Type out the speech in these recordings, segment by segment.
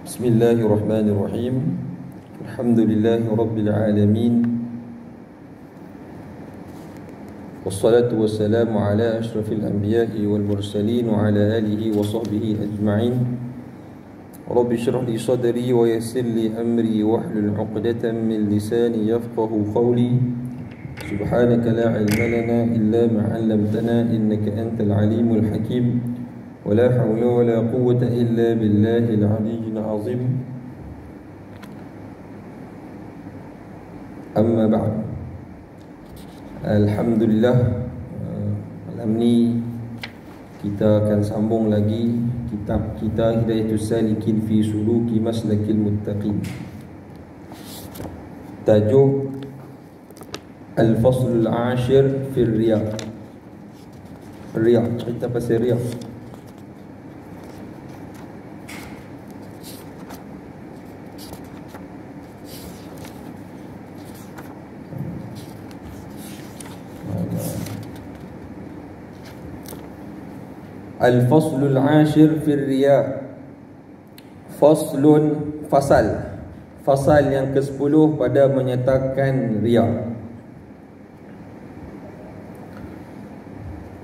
بسم الله الرحمن الرحيم. الحمد لله رب العالمين. والصلاة والسلام على أشرف الأنبياء والمرسلين وعلى آله وصحبه أجمعين. رب اشرح لي صدري ويسر لي أمري واحلل عقدة من لساني يفقه قولي. سبحانك لا علم لنا إلا ما علمتنا إنك أنت العليم الحكيم. ولا حول ولا قوة إلا بالله العلي العظيم أما بعد Alhamdulillah Malam ni Kita akan sambung lagi Kitab kita Hidayatul Salikin Fi Suluki Maslakil Muttaqin Tajuk Al-Faslul Ashir Fi Riyah Riyah Cerita pasal Riyah Al-Faslul Ashir Fi Riyah. Faslun Fasal. Fasal yang ke-10 pada menyatakan Riyah.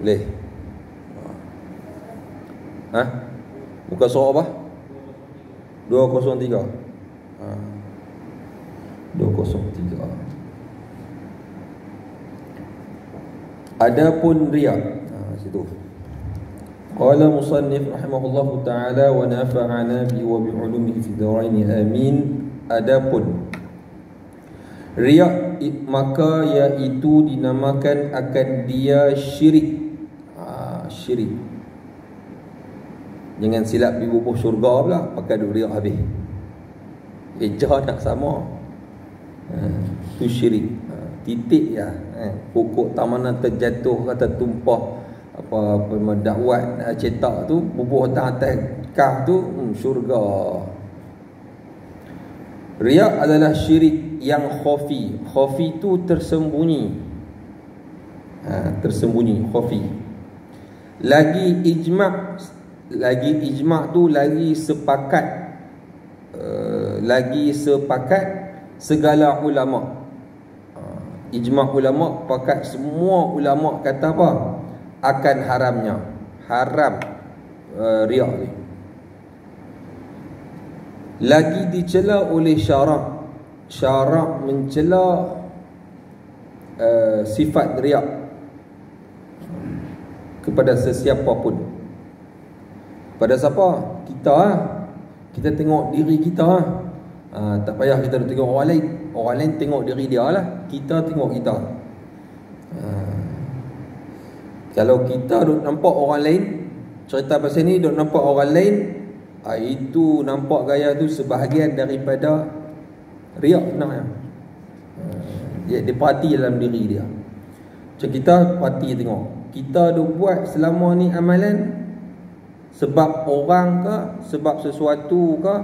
Boleh? Ha? Buka surat apa? 203 ha. 203 Adapun riak ha, situ Rahimahullah taala wa nafa'ana bi wa bi ulumihi fi darain amin. Adapun riak maka iaitu dinamakan akan dia syirik. Ha, syirik. Jangan silap di bubuh syurga pula pakai duk riak habis. Ejah nak sama. Ha, tu syirik. Ha, titik ya ha, pokok tamanan terjatuh kata tumpah apa apa dakwat nak cetak tu bubuh atas atas kah tu hmm, syurga. Riak adalah syirik yang khafi. Khafi tu tersembunyi. Ha, tersembunyi khafi. Lagi ijma' lagi ijma' tu lagi sepakat uh, lagi sepakat segala ulama. Uh, ijma' ulama pakat semua ulama kata apa akan haramnya. Haram uh, riak ni. Lagi dicela oleh syarak. Syarak mencela uh, sifat riak kepada sesiapa pun pada siapa? Kita ah. Kita tengok diri kita ah. Ha, tak payah kita tengok orang lain. Orang lain tengok diri dia lah. Kita tengok kita. Ha, kalau kita duk nampak orang lain Cerita pasal ni duk nampak orang lain ha, Itu nampak gaya tu sebahagian daripada Riak nak. Ya. dia, dia parti dalam diri dia. Macam kita parti tengok. Kita duk buat selama ni amalan Sebab orang ke Sebab sesuatu ke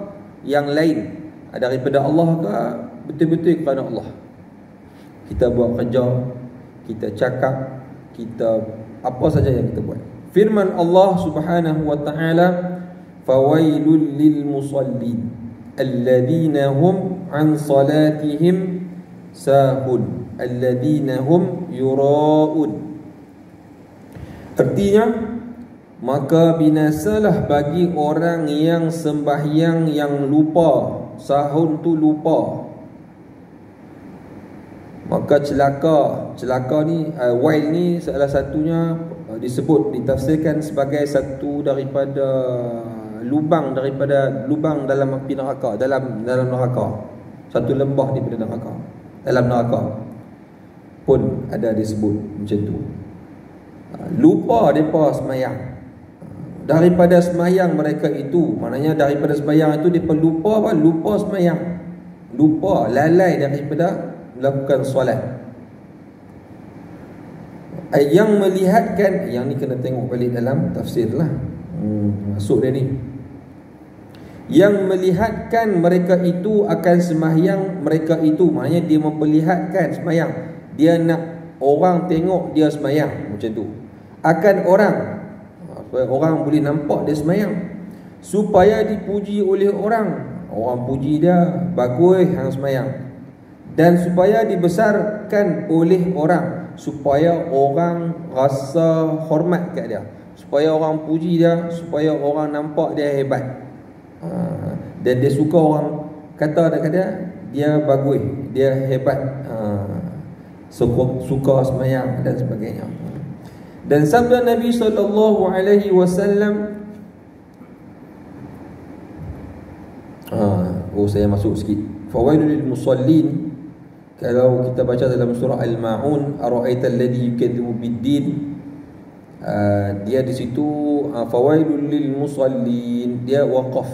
Yang lain. Daripada Allah ke Betul-betul kerana Allah. Kita buat kerja Kita cakap Kita apa saja yang kita buat. Firman Allah Subhanahu wa taala, "Fawailul lil musallin alladhina hum an salatihim sahun, alladhina hum yura'un." Artinya, maka binasalah bagi orang yang sembahyang yang lupa, sahun tu lupa, Maka celaka Celaka ni uh, Wail ni salah satunya uh, Disebut Ditafsirkan sebagai satu daripada Lubang daripada Lubang dalam api neraka Dalam dalam neraka. Satu lembah daripada neraka Dalam neraka Pun ada disebut Macam tu. Uh, Lupa mereka semayang. Daripada semayang mereka itu Maknanya daripada semayang itu Mereka lupa apa? Lupa semayang. Lupa Lalai daripada melakukan solat. Yang melihatkan yang ni kena tengok balik dalam tafsir lah. Hmm, masuk dia ni. Yang melihatkan mereka itu akan sembahyang mereka itu maknanya dia memperlihatkan sembahyang dia nak orang tengok dia sembahyang macam tu. Akan orang orang boleh nampak dia sembahyang supaya dipuji oleh orang orang puji dia bagus hang semayang dan supaya dibesarkan oleh orang supaya orang rasa hormat kat dia. Supaya orang puji dia supaya orang nampak dia hebat. Ha, dan dia suka orang kata dekat dia dia bagus dia hebat. Ha, suka, suka semayang dan sebagainya. Dan sabda Nabi sallallahu alaihi wasallam Ha, oh saya masuk sikit. Fawailul musallin kalau kita baca dalam surah Al-Maun ara'aita alladhi yukadzibu bid-din? Uh, dia di situ uh, fawailul lil musallin. Dia waqaf.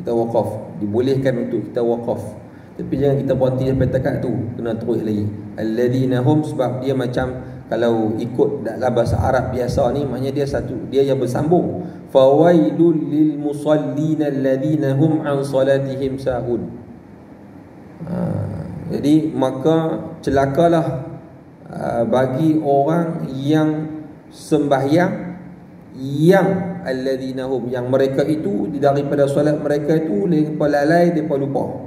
Kita waqaf. Dibolehkan untuk kita waqaf. Tapi jangan kita berhenti sampai takat tu. Kena terus lagi. Alladhina hum sebab dia macam kalau ikut dalam bahasa Arab biasa ni maknanya dia satu dia yang bersambung. Fawailul lil musallin alladhina hum an salatihim sahun. Ha, jadi maka celakalah uh, bagi orang yang sembahyang yang alladhina hum yang mereka itu daripada solat mereka itu lepas lalai depa lupa.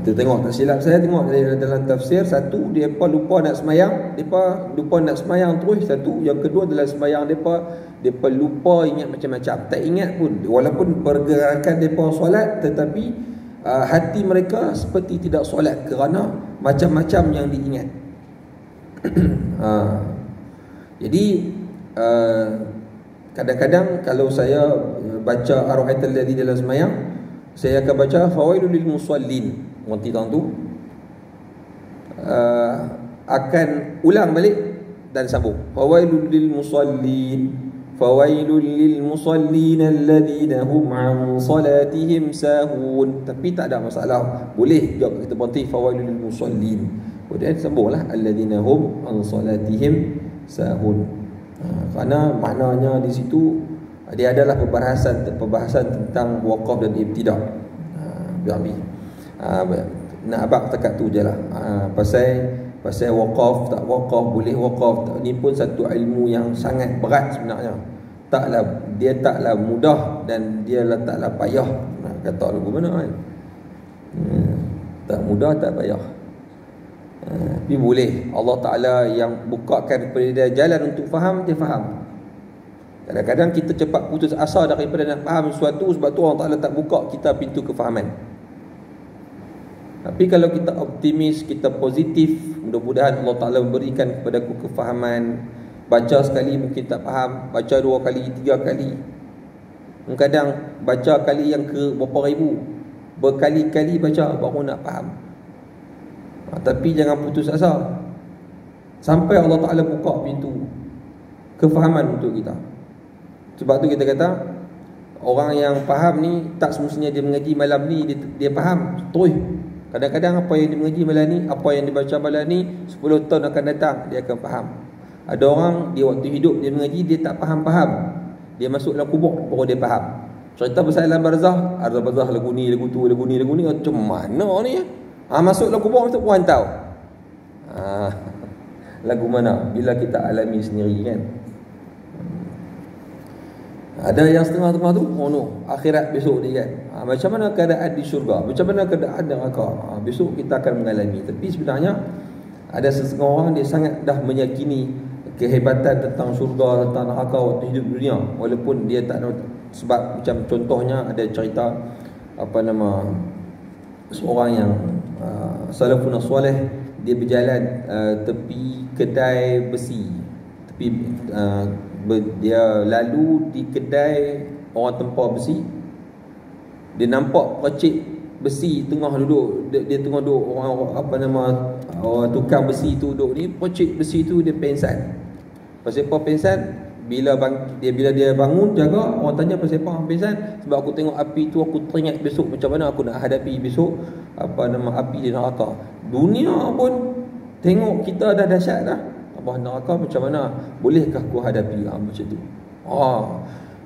Kita tengok tak silap saya tengok dalam, dalam tafsir satu depa lupa nak semayang depa lupa nak semayang terus satu yang kedua adalah semayang depa depa lupa ingat macam-macam. Tak ingat pun walaupun pergerakan depa solat tetapi uh, hati mereka seperti tidak solat kerana macam-macam yang diingat. Uh, jadi uh, kadang-kadang kalau saya baca ar-rahmatul ladzi dalam semayang saya akan baca fawailul lil musallin. Orang tidur tu uh, akan ulang balik dan sambung. Fawailul lil musallin lil musallin alladhina hum an salatihim sahun tapi tak ada masalah. Boleh juga kita berhenti fawailul lil musallin kemudian sambunglah alladhina hum an salatihim sahun uh, kerana maknanya di situ dia adalah pembahasan pembahasan tentang waqaf dan ibtidak uh, biar ha, nak abang tekat tu je lah. Ha, pasal pasal wakaf tak wakaf boleh wakaf tak, ni pun satu ilmu yang sangat berat sebenarnya. Taklah dia taklah mudah dan dia lah taklah payah. Nak kata lagu mana kan hmm, tak mudah tak payah. Ha, tapi boleh. Allah Ta'ala yang bukakan kepada dia jalan untuk faham dia faham. Kadang-kadang kita cepat putus asa daripada nak faham sesuatu sebab tu Allah Ta'ala tak buka kita pintu kefahaman tapi kalau kita optimis, kita positif, mudah-mudahan Allah Ta'ala memberikan kepada aku kefahaman. Baca sekali mungkin tak faham, baca dua kali, tiga kali. Kadang baca kali yang ke berapa ribu. Berkali-kali baca baru nak faham. Ha, tapi jangan putus asa. Sampai Allah Ta'ala buka pintu kefahaman untuk kita. Sebab tu kita kata, orang yang faham ni tak semestinya dia mengaji malam ni dia, dia faham. Terus Kadang-kadang apa yang dia mengaji malam ni, apa yang dibaca malam ni, 10 tahun akan datang, dia akan faham. Ada orang, dia waktu hidup, dia mengaji, dia tak faham-faham. Dia masuk dalam kubur, baru dia faham. Cerita pasal alam barzah, alam barzah lagu ni, lagu tu, lagu ni, lagu ni, macam mana ni ya? Ha, masuk dalam kubur, itu puan tahu. Ha, lagu mana? Bila kita alami sendiri kan? Ada yang setengah-tengah tu? Oh no. Akhirat besok ni kan? Ha, Macam mana keadaan di syurga? Macam mana keadaan di neraka? Ha, Besok kita akan mengalami. Tapi sebenarnya Ada sesetengah orang Dia sangat dah meyakini Kehebatan tentang syurga Tentang neraka waktu hidup dunia. Walaupun dia tak Sebab macam contohnya Ada cerita Apa nama Seorang yang uh, Salafun Aswaleh Dia berjalan uh, Tepi kedai besi. Tepi uh, dia lalu di kedai orang tempah besi. Dia nampak percik besi tengah duduk dia, dia tengah duduk orang apa nama orang tukang besi tu duduk ni percik besi tu dia pensan pasal apa pensan bila bang, dia bila dia bangun jaga orang tanya pasal apa pensan sebab aku tengok api tu aku teringat besok macam mana aku nak hadapi besok apa nama api di neraka dunia pun tengok kita dah dahsyat dah Allah neraka macam mana? Bolehkah aku hadapi ha, macam tu? Ha,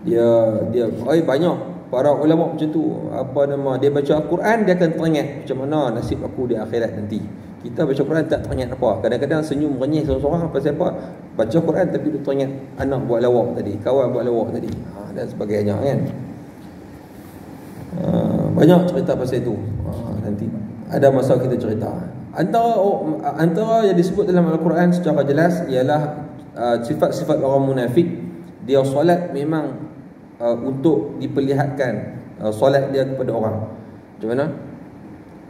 dia dia oi banyak. Para ulama macam tu apa nama dia baca Al-Quran dia akan teringat macam mana nasib aku di akhirat nanti. Kita baca Quran tak teringat apa. Kadang-kadang senyum renyih seorang-seorang apa? Baca Quran tapi dia teringat anak buat lawak tadi kawan buat lawak tadi. Ha, dan sebagainya kan? Ha, banyak cerita pasal itu ha, nanti ada masa kita cerita antara antara yang disebut dalam Al-Quran secara jelas ialah uh, sifat-sifat orang munafik dia solat memang uh, untuk diperlihatkan uh, solat dia kepada orang macam mana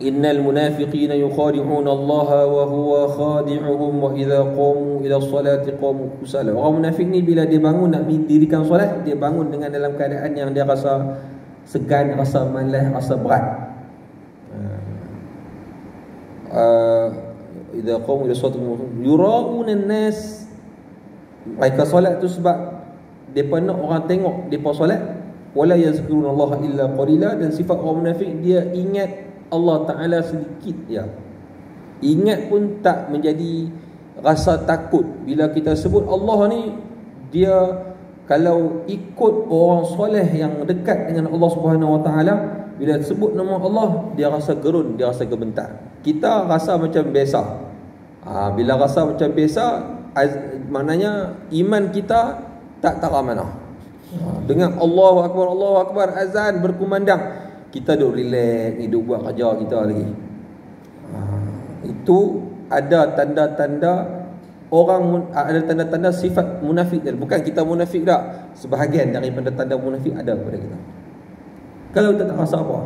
Innal munafiqina yukhadi'una Allah wa huwa khadi'uhum wa idza qamu ila salati qamu kusala. Orang munafik ni bila dia bangun nak dirikan solat, dia bangun dengan dalam keadaan yang dia rasa segan, rasa malas, rasa berat. Uh, idza qamu ila salati yura'una an-nas mereka solat tu sebab depa nak orang tengok depa solat wala yazkuruna Allah illa qalila dan sifat orang munafik dia ingat Allah Ta'ala sedikit ya. Ingat pun tak menjadi rasa takut Bila kita sebut Allah ni Dia kalau ikut orang soleh yang dekat dengan Allah Subhanahu Wa Ta'ala Bila sebut nama Allah Dia rasa gerun, dia rasa gebentar Kita rasa macam biasa. Ha, Bila rasa macam biasa Maknanya iman kita tak tahu mana ha, Dengan Allahu Akbar, Allahu Akbar azan berkumandang kita duduk relax hidup buat kerja kita lagi. Ha, itu ada tanda-tanda orang ada tanda-tanda sifat munafik dan bukan kita munafik tak sebahagian daripada tanda munafik ada pada kita kalau kita tak rasa apa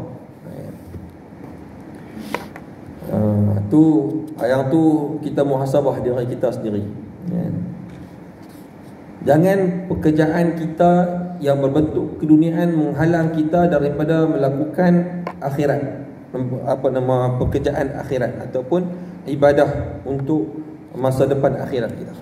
Uh, tu yang tu kita muhasabah diri kita sendiri. Yeah. Jangan pekerjaan kita yang berbentuk keduniaan menghalang kita daripada melakukan akhirat apa nama pekerjaan akhirat ataupun ibadah untuk masa depan akhirat kita.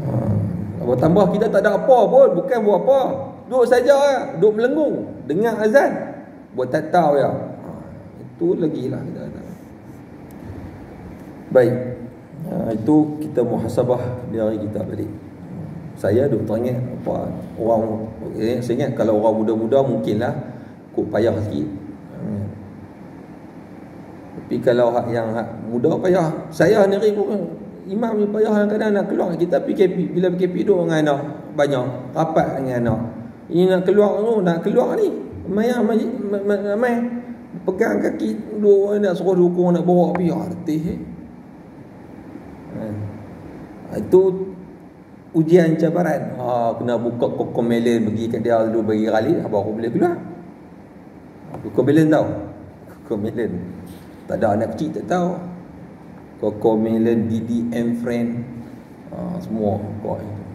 Ha, tambah kita tak ada apa pun, bukan buat apa. Duduk saja, duduk melengung dengar azan. Buat tak tahu ya. Ha, itu lagi lah. Baik. Ha, itu kita muhasabah diri kita balik saya duk teringat apa orang eh, saya ingat kalau orang muda-muda mungkinlah kok payah sikit hmm. tapi kalau hak yang hak muda payah saya sendiri pun imam ni payah kadang nak keluar kita PKP bila PKP duduk dengan anak banyak rapat dengan anak ini nak keluar tu nak keluar ni mayah ramai. Pegang kaki dua nak suruh dukung nak bawa biar artis eh. Hmm. itu ujian cabaran. Ha, kena buka kokomelon bagi kat dia dulu bagi kali apa aku boleh keluar. Kokomelon tahu kokomelon tak ada anak kecil tak tahu. Kokomelon DDM friend. Ha, semua kau itu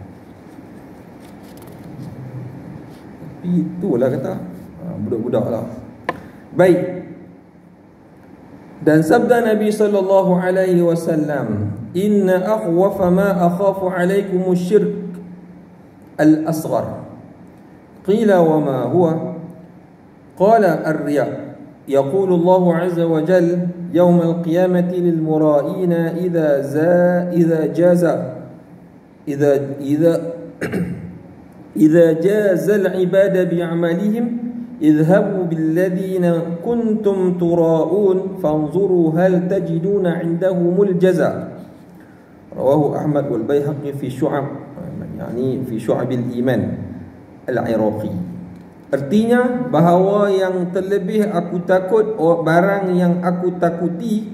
itulah kata. Ha, budak-budak lah. Baik. Dan sabda Nabi sallallahu alaihi wasallam إن أخوف ما أخاف عليكم الشرك الأصغر قيل وما هو قال الرياء يقول الله عز وجل يوم القيامة للمرائين إذا زا إذا جاز إذا إذا Iza jazal ibada bi'amalihim Izhabu billadina kuntum tura'un Fanzuru hal tajiduna indahumul jaza Rawahu Ahmad wal bayhaqi fi syu'ab Ya'ni fi syu'ab iman Al-Iraqi Artinya bahawa yang terlebih aku takut Barang yang aku takuti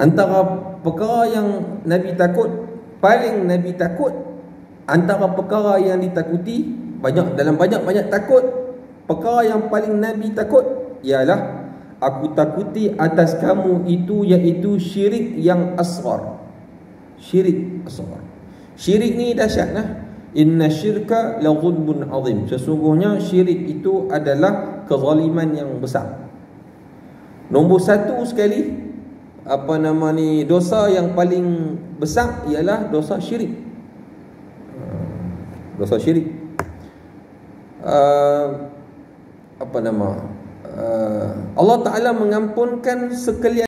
Antara perkara yang Nabi takut Paling Nabi takut antara perkara yang ditakuti banyak dalam banyak-banyak takut. Perkara yang paling Nabi takut ialah aku takuti atas kamu itu iaitu syirik yang asghar. Syirik asghar. Syirik ni dahsyat lah inna syirka la ghulbun azim. Sesungguhnya syirik itu adalah kezaliman yang besar. Nombor satu sekali apa nama ni dosa yang paling besar ialah dosa syirik dosa syirik. Uh, apa nama? Uh, Allah Ta'ala mengampunkan sekalian